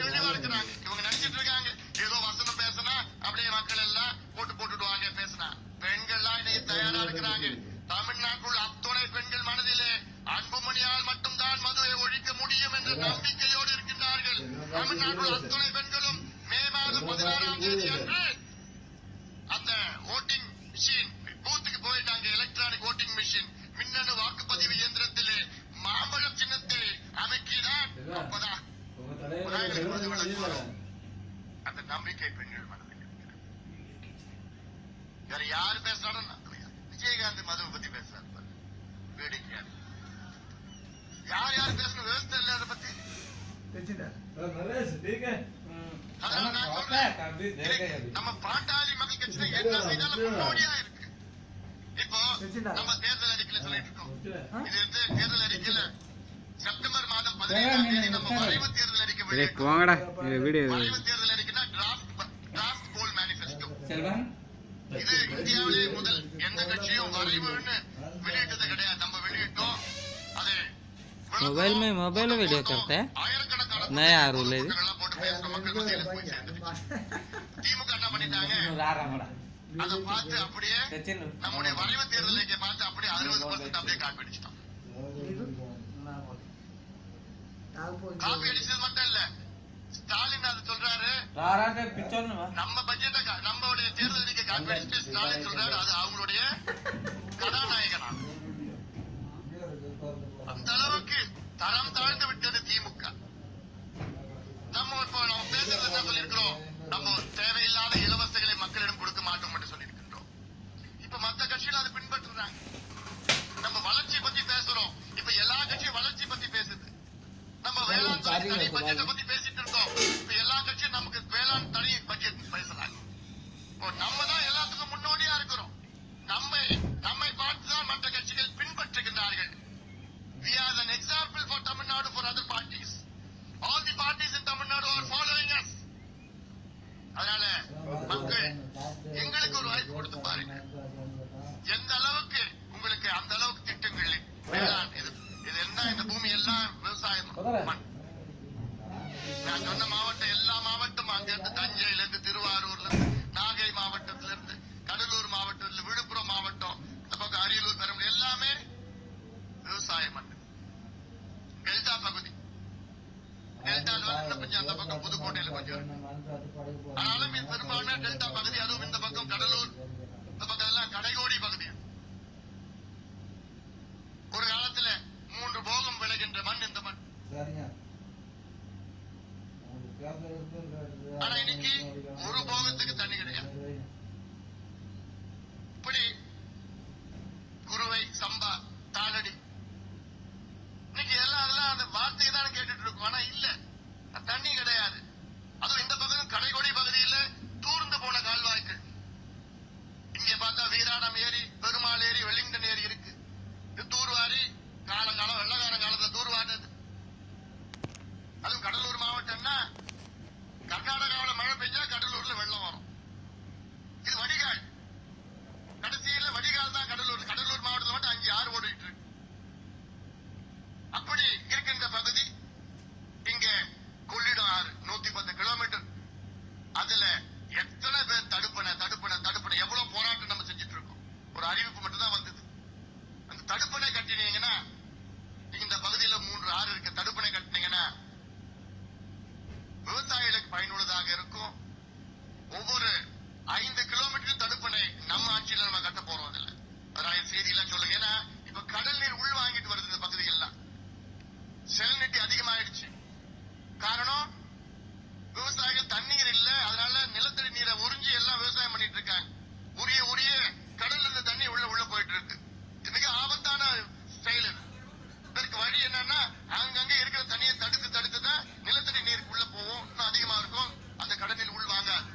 தெளிவா இருக்கிறாங்க இவங்க நினைச்சிட்டு இருக்காங்க. ஏதோ வசனம் பேசினா அப்படியே மக்கள் எல்லாம் போட்டு போட்டுடுவாங்க பேசினா. பெண்கள்லாம் இன்னைக்கு தயாரா இருக்கிறாங்க. தமிழ்நாட்டுள் அத்துணை பெண்கள் மனதிலே அன்புமணியால் மட்டும்தான் மதுவை ஒழிக்க முடியும் என்ற நம்பிக்கையோடு இருக்கின்றார்கள். தமிழ்நாட்டுள் அத்துணை பெண்களும் மே மாதம் பதினாறாம் தேதி அந்த நம்பிக்கை பெண்கள் மனதில் வேற யாரு நம்பலையா? விஜயகாந்த் மதுவை பத்தி பேசுறாரு. வேடிக்கையா. யார் யார் பேசணும்? விவசாயம் இல்ல அதை பத்தி? நம்ம பாட்டாளி மக்கள் கட்சி என்ன செய்தாலும் முன்னோடியா இருக்கு. இப்போ நம்ம தேர்தல் அறிக்கையில சொல்லிட்டு இருக்கோம். இது வந்து தேர்தல் அறிக்கையில செப்டம்பர் மாதம் பதினேழாம் தேதி நம்ம வரைவு தேர்தல் டேய் வெளியிட்டோம் போங்கடா இந்த வீடியோ வரைவு தேர்தல் அறிக்கைனா draft draft poll manifesto Selvan இது இந்தியாவிலே முதல் எந்த கட்சியும் வரைவுன்னு வெளியிட்டது கிடையாது நம்ம வெளியிட்டோம் அது मोबाइल में मोबाइल में वीडियो करते हैं ஆயிரக்கணக்கான नया रूल है கூட்டங்கள்லாம் போட்டு பேசுற மக்கள் மத்தியில போய் சேர்ந்துருச்சு. திமுக என்ன பண்ணிட்டாங்க ராராமடா அதை பார்த்து அப்படியே சச்சின் நம்முடைய வரைவு தேர்தலை பார்த்து அப்படியே அறுபது பர்சன்ட் அப்படியே காப்பி அடிச்சிட்டோம் காப்பி அடிச்சது மட்டும் இல்ல. ஸ்டாலின் அது சொல்றாரு. நம்ம பட்ஜெட்டை நம்மளுடைய தேர்தல் அறிக்கை காப்பி அடிச்சுட்டு ஸ்டாலின் சொல்றாரு. அது அவங்களுடைய கதாநாயகனா? அந்த அளவுக்கு தரம் தாழ்ந்து விட்டது திமுக. நம்ம இப்போ நம்ம பேசுறது என்ன சொல்லியிருக்கிறோம்? நம்ம தேவையில்லாத இலவசங்களை மக்களிடம் கொடுக்க மாட்டோம் என்று சொல்லியிருக்கின்றோம். இப்ப மத்த கட்சிகள் அதை பின்பற்றுறாங்க. நம்ம வளர்ச்சி பத்தி பேசுறோம். இப்ப எல்லா கட்சியும் வளர்ச்சி பத்தி பேசுது. நம்ம வேளாண் துறை தனி பட்ஜெட்டை பத்தி பேசிட்டு இருக்கோம் இந்த பூமி எல்லாம் விவசாயம். நான் சொன்ன மாவட்டம் எல்லா மாவட்டமும் அங்கிருந்து தஞ்சையில இருந்து திருவாரூர்ல இருந்து நாகை மாவட்டத்துல இருந்து கடலூர் மாவட்டத்துல விழுப்புரம் மாவட்டம் இந்த பக்கம் அரியலூர் பெரம்பலூர் எல்லாமே விவசாய மண் டெல்டா பகுதி. டெல்டால கொஞ்சம் அந்த பக்கம் புதுக்கோட்டையில கொஞ்சம். ஆனாலும் இது பெரும்பான்மை டெல்டா பகுதி அதுவும் இந்த பக்கம் கடலூர் இந்த பக்கம் எல்லாம் கடைகோடி பகுதி மண் இந்த மண்? ஆனா இன்னைக்கு ஒரு போகத்துக்கு தண்ணி கிடையாது. இப்படி குருவை சம்பா தாளடி. இன்னைக்கு எல்லாம் அதெல்லாம் அந்த வார்த்தையை தான் கேட்டுட்டு இருக்கோம். ஆனா இல்ல. தண்ணி கிடையாது. அதுவும் இந்த பக்கம் கடைகோடி பகுதியில தூர்ந்து போன கால்வாய்கள். இங்க பார்த்தா வீராணம் ஏரி பெருமாள் ஏரி வெள்ளிங்டன் ஏரி இருக்கு. தூர்வாரி காலங்காலம் வெள்ளக்காரன் காலத்துல தூர்வாட்டது அதுவும் கடலூர் மாவட்டம்னா தண்ணீர் இல்ல அதனால நிலத்தடி நீரை உறிஞ்சி எல்லாம் விவசாயம் பண்ணிட்டு இருக்காங்க. உரிய உரிய கடல்ல இருந்து தண்ணி உள்ள உள்ள போயிட்டு இருக்கு. இது மிக ஆபத்தான செயல் இது. இதற்கு வழி என்னன்னா அங்கங்க இருக்கிற தண்ணியை தடுத்து தடுத்து தான் நிலத்தடி நீருக்கு உள்ள போகும். இன்னும் அதிகமா இருக்கும். அந்த கடலில் உள் வாங்காது.